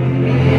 Amen.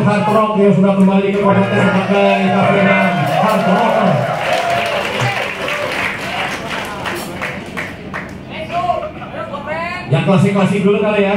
musik hard rock yang sudah kembali ke kota sebagai kafena hard rock. Yang klasik-klasik dulu kali ya.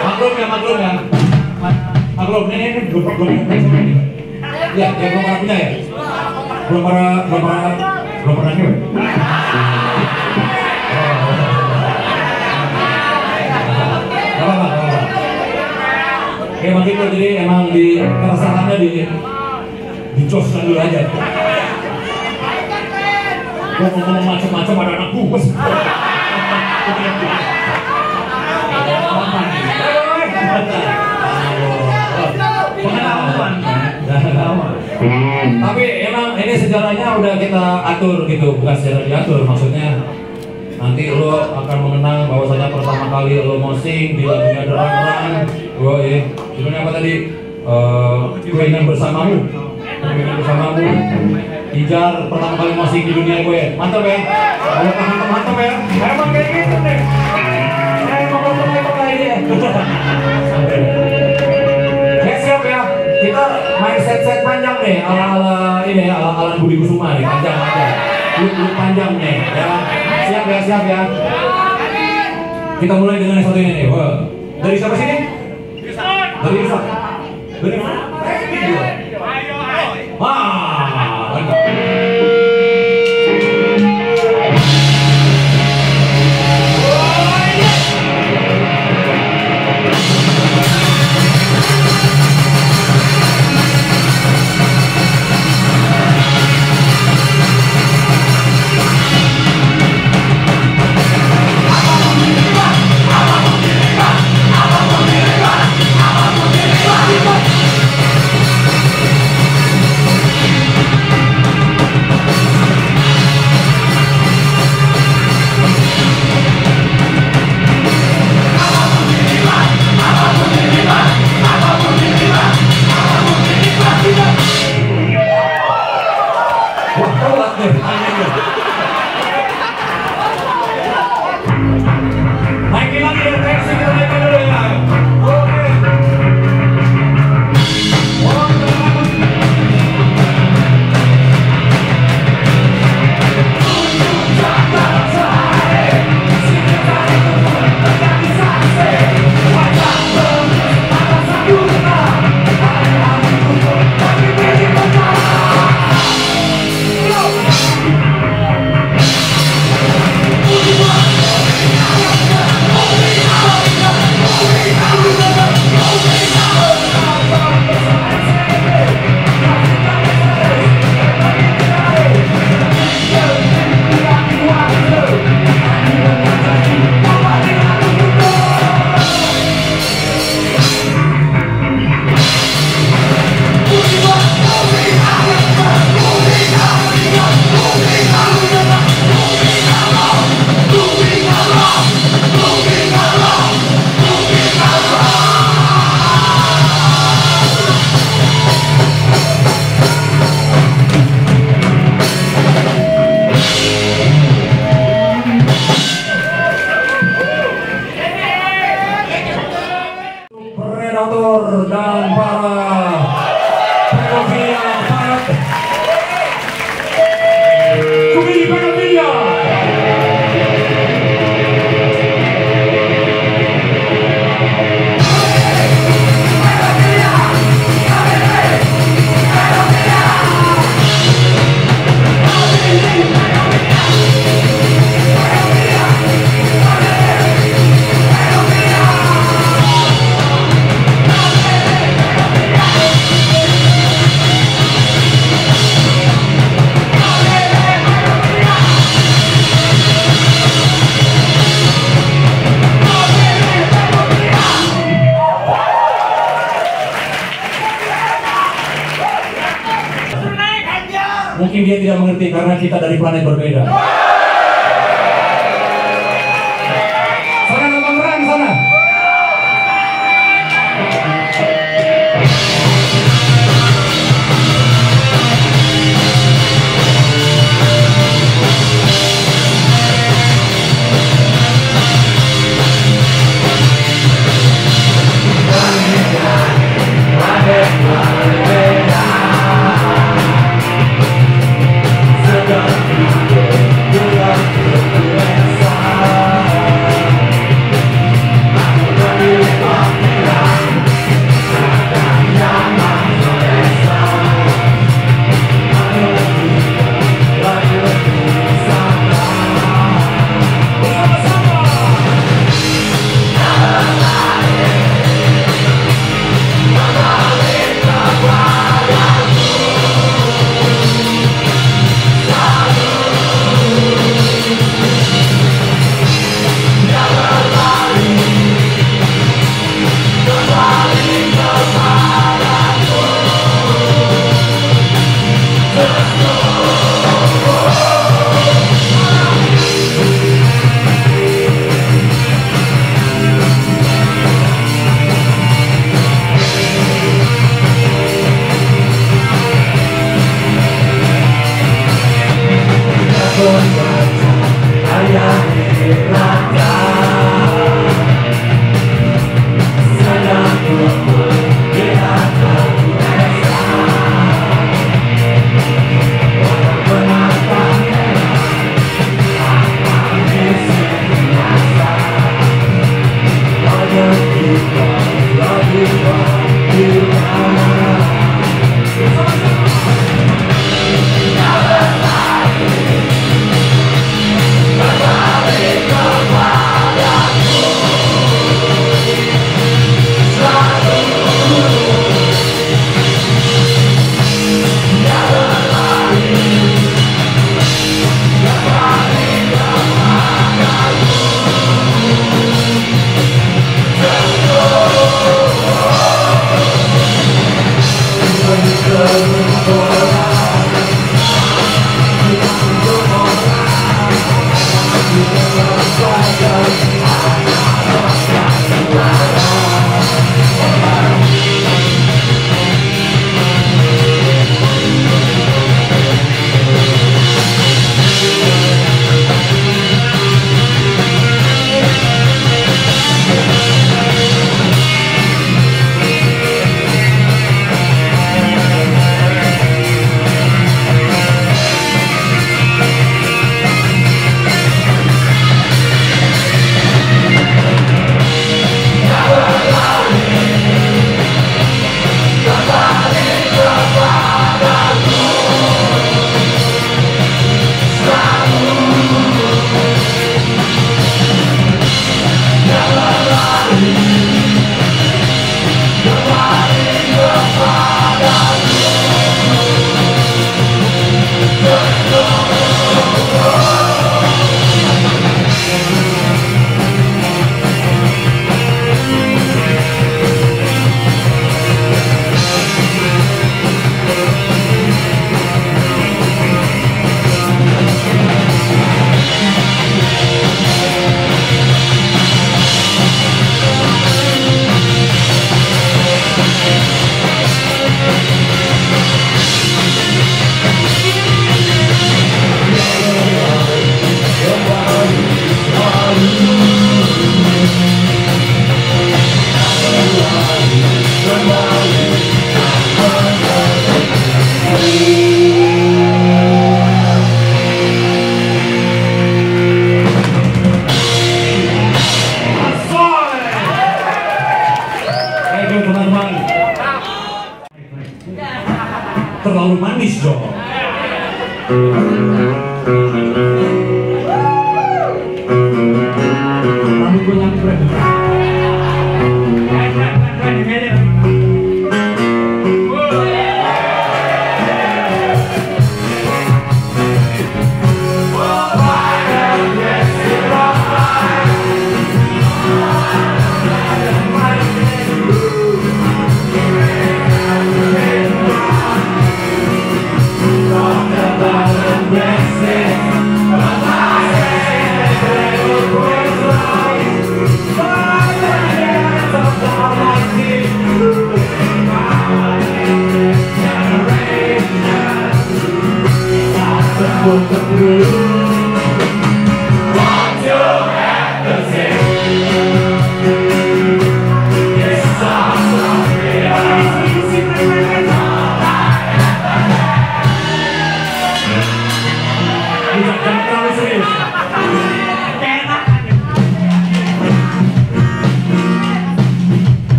Maklum ya, maklum ya. Maklum, ini ini belum belum. Ya, ya belum pernah punya ya. Belum pernah, belum pernah, belum pernah nyoba. Apa jadi emang di perasaannya di dicoskan dulu aja. Gue ngomong macam-macam ada anak gue tapi emang ini sejarahnya udah kita atur gitu bukan sejarah diatur maksudnya nanti lo akan mengenang bahwasanya pertama kali lo mau sing di lagunya derang-derang gue ya Gimana apa tadi? Eh, uh, ingin bersamamu. Keinginan bersamamu. Ijar pertama kali masih di dunia gue. Mantap ya? Mantep mantap mantap ya? Emang kayak gitu deh Ya siap ya. Kita main set-set panjang nih ala-ala ini ala-ala Budi Kusuma nih, panjang panjang. Nih ya. Siap ya, siap ya. Kita mulai dengan yang satu ini nih. Dari siapa sini? Dari Yusak. Dari mana?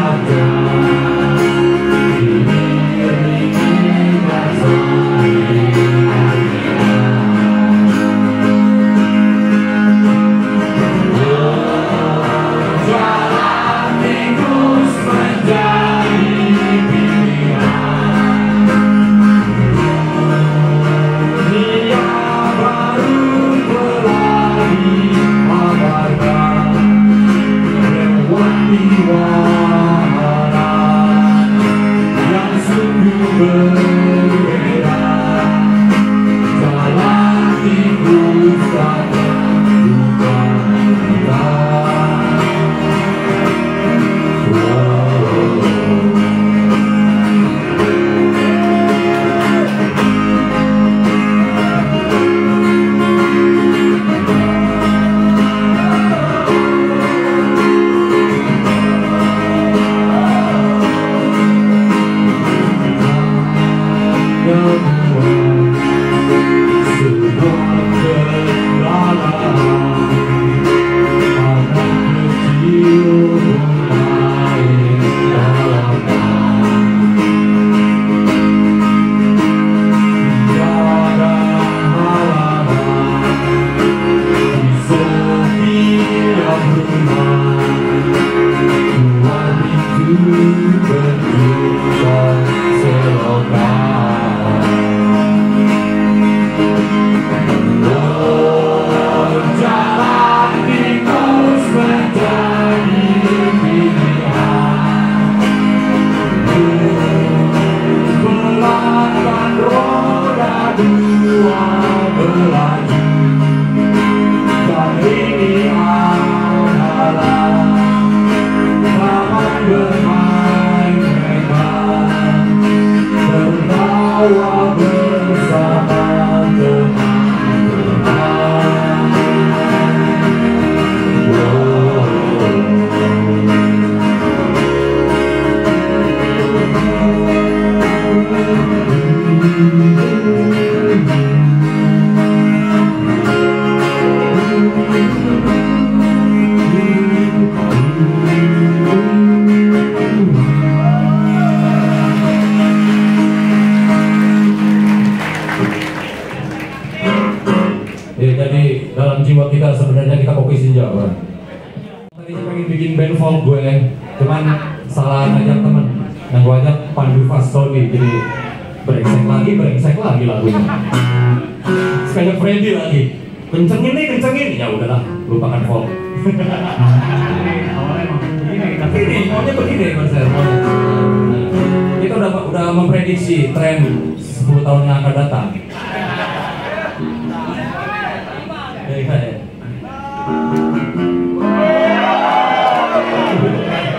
I've.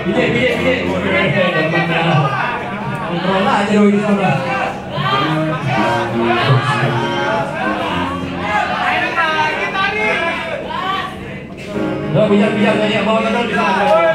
Bijak, bijak, bijak. Kontrol aja dong ini sama. Bijak, bijak. Bawa bisa.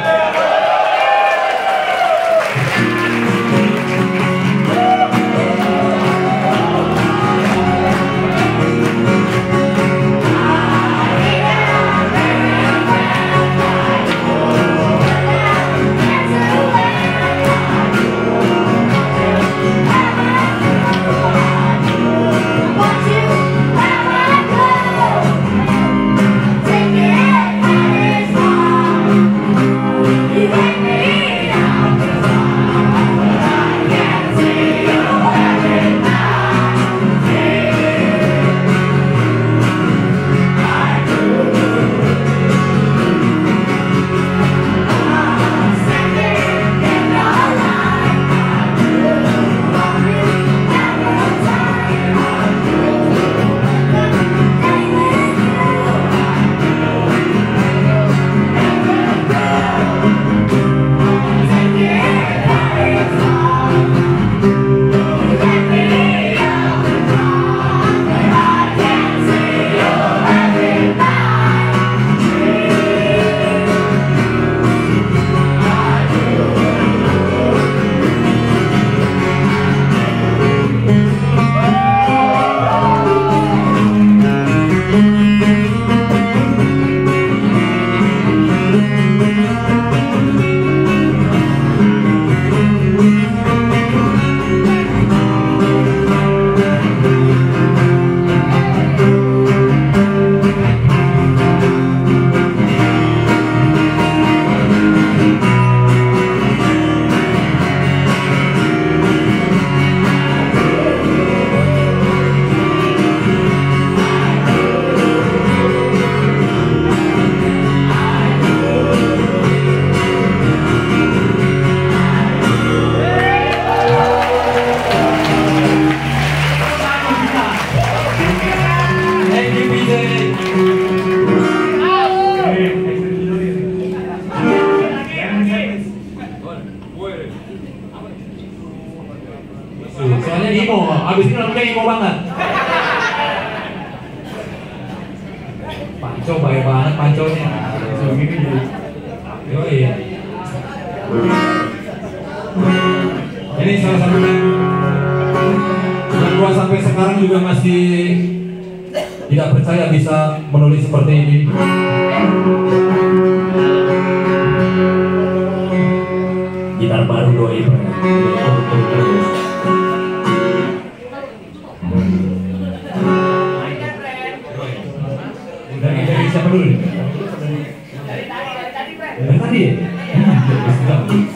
Dari siapa dulu? Dari tadi, dari tadi, Dari tadi ya? ya? Iya.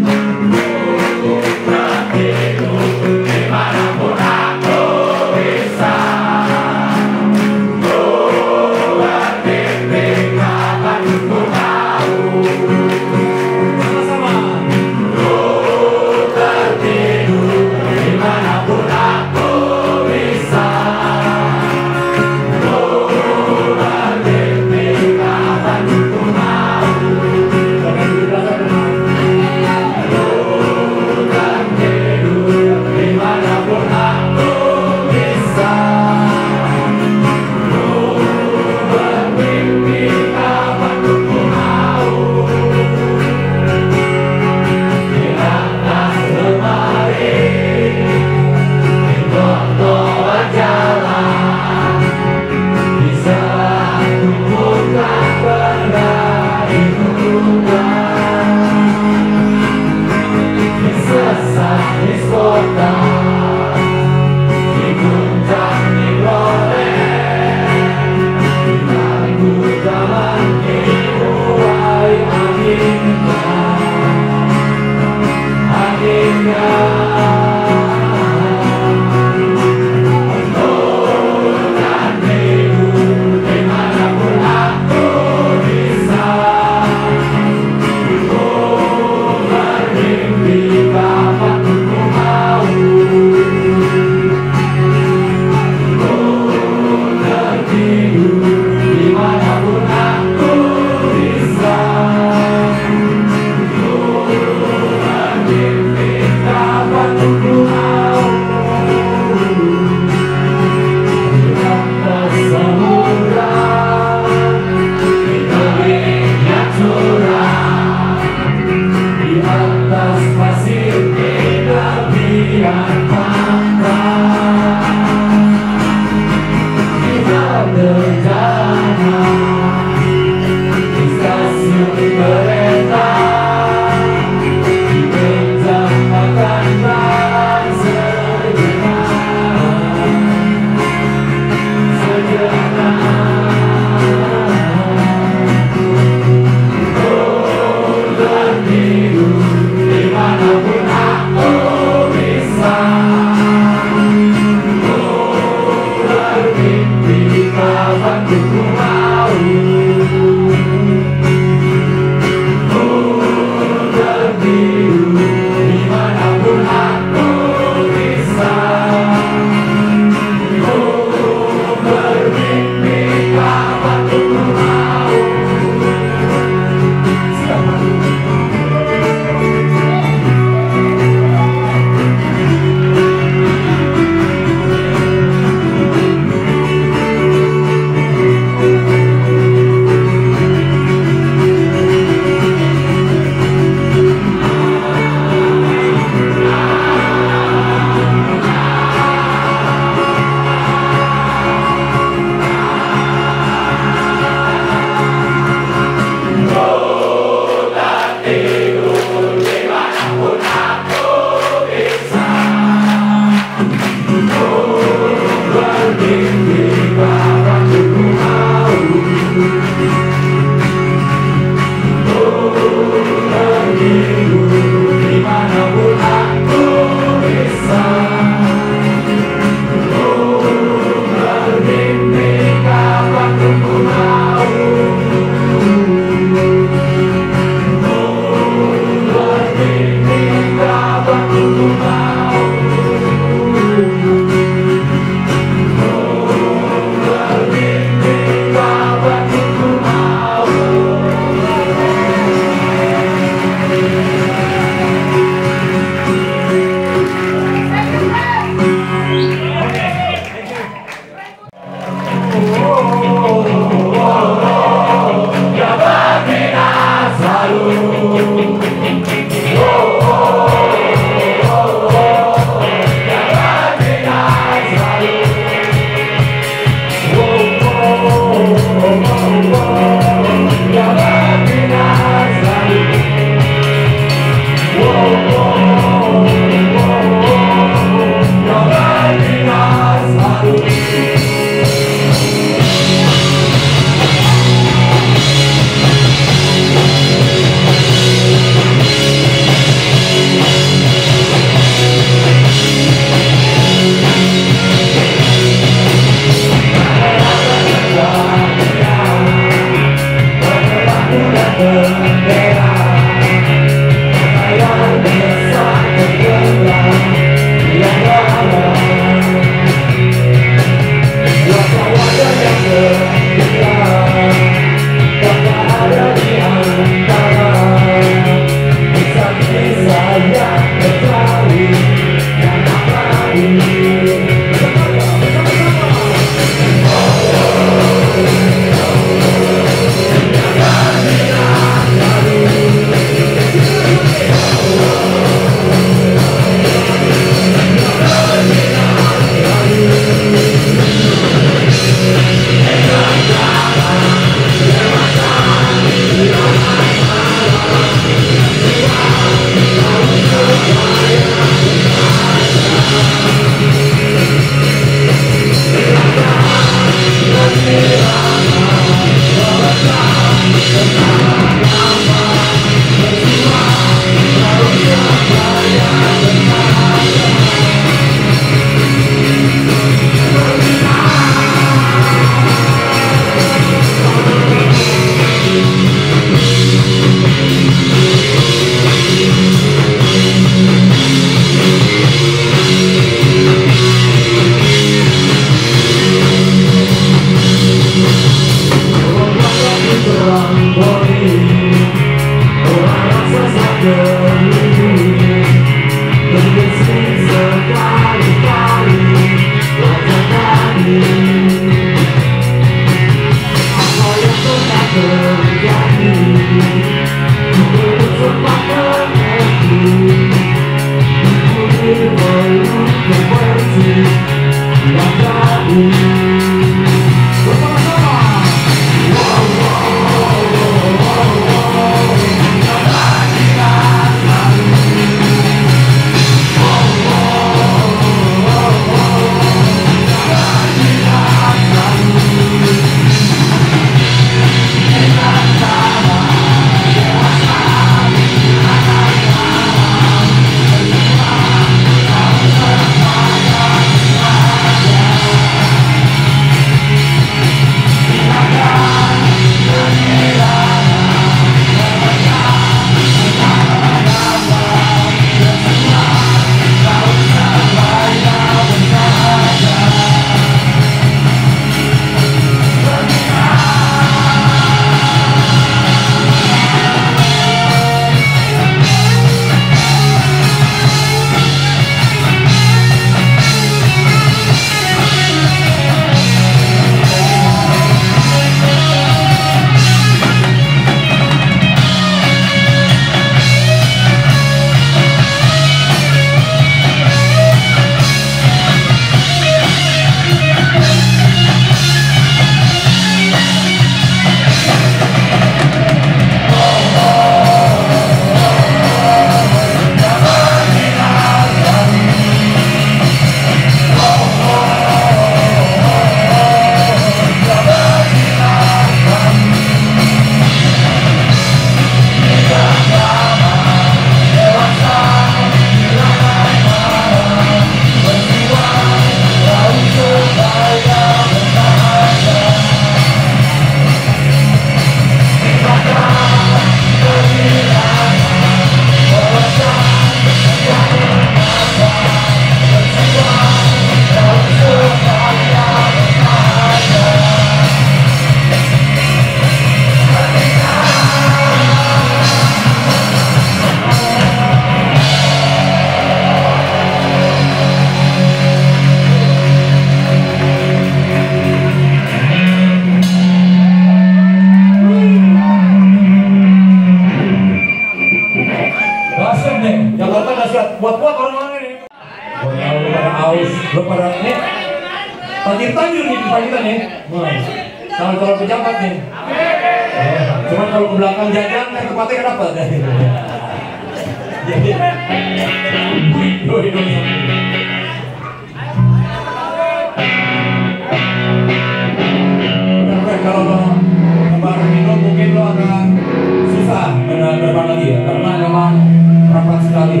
sekali.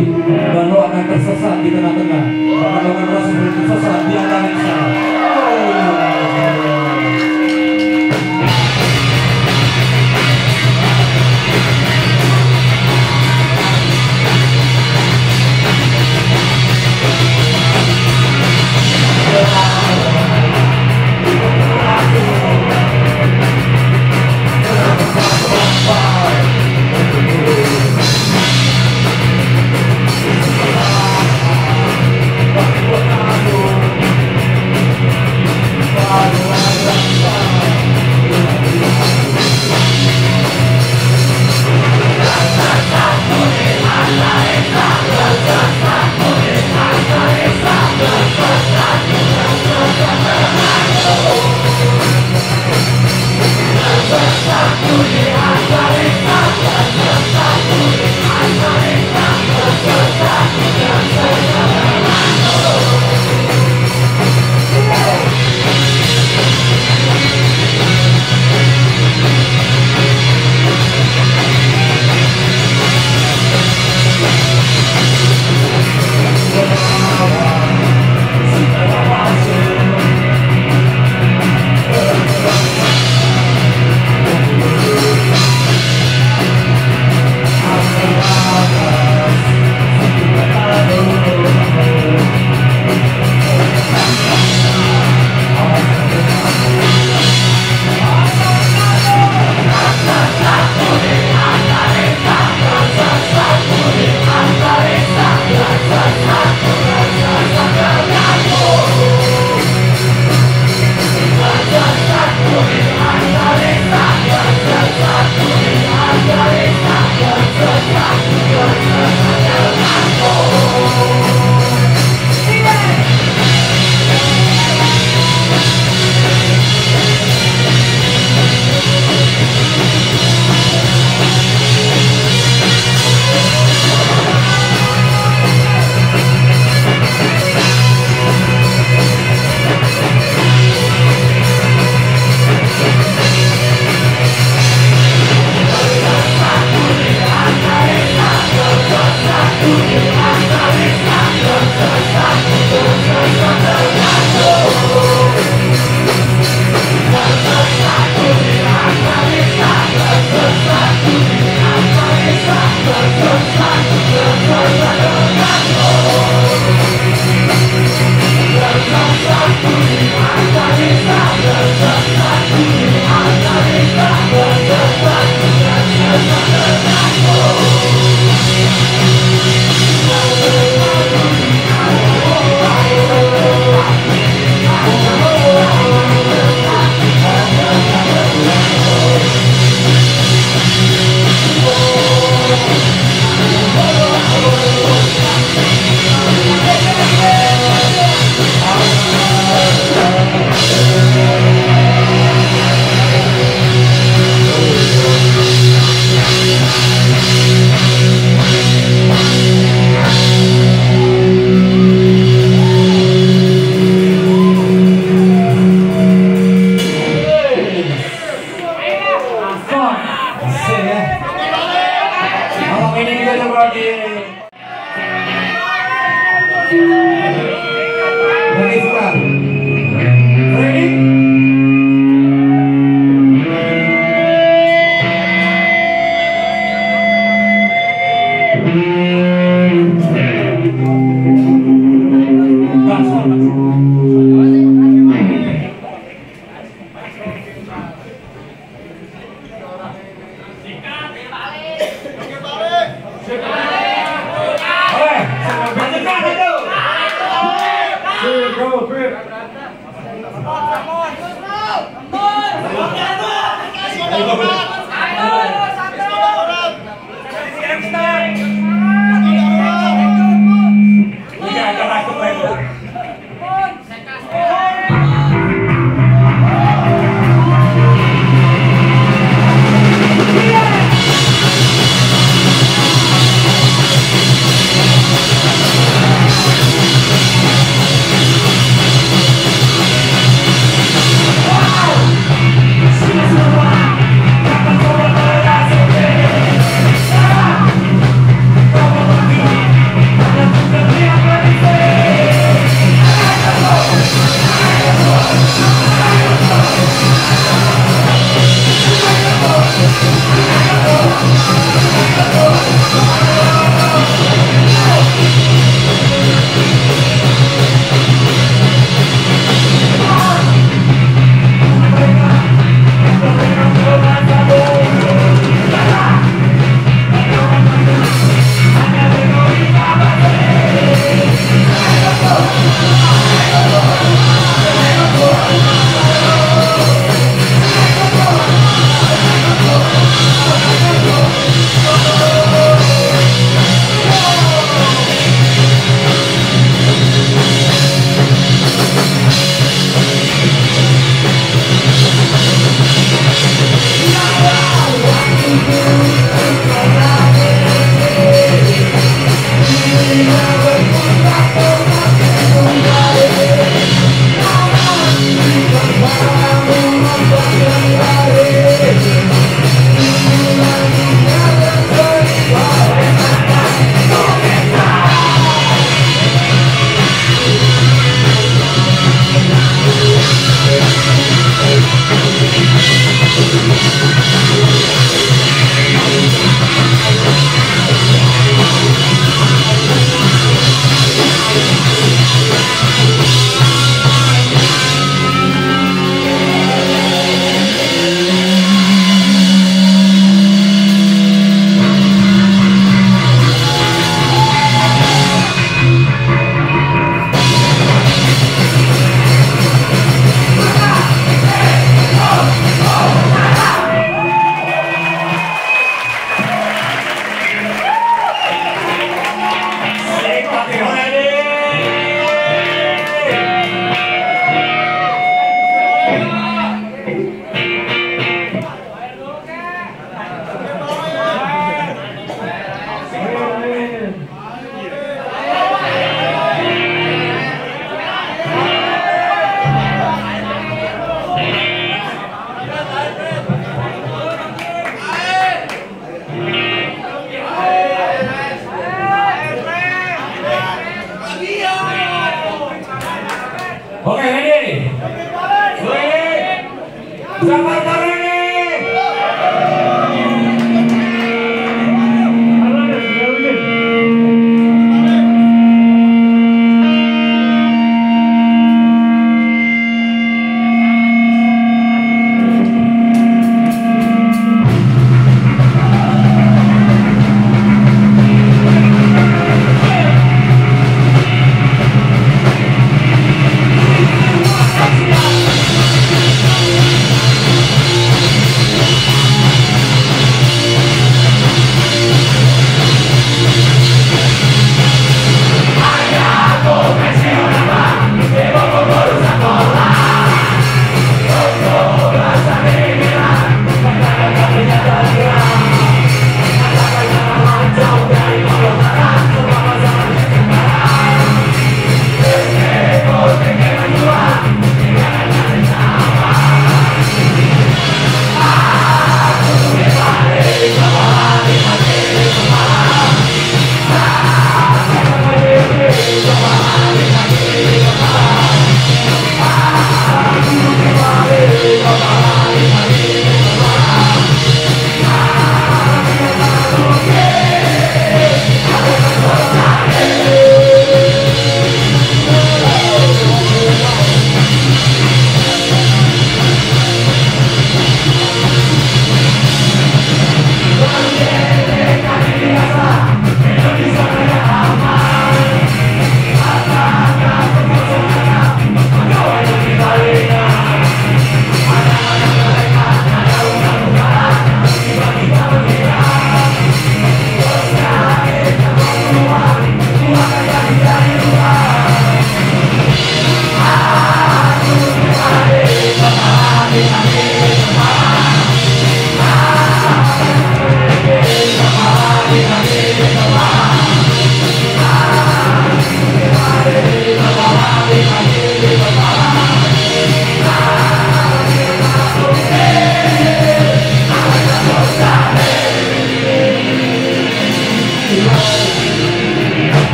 bahwa akan tersesat di tengah-tengah. bahwa akan tersesat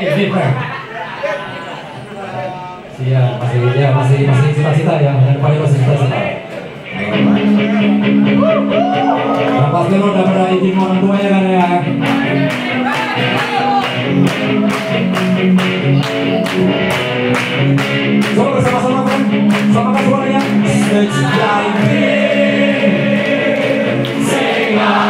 ini. Siap, masih ya masih masih cita-cita ya, yang paling masih cita-cita. Nah, pasti lo udah pada izin orang tuanya kan ya. Coba bersama-sama kan, samakan suaranya. Sejati singalah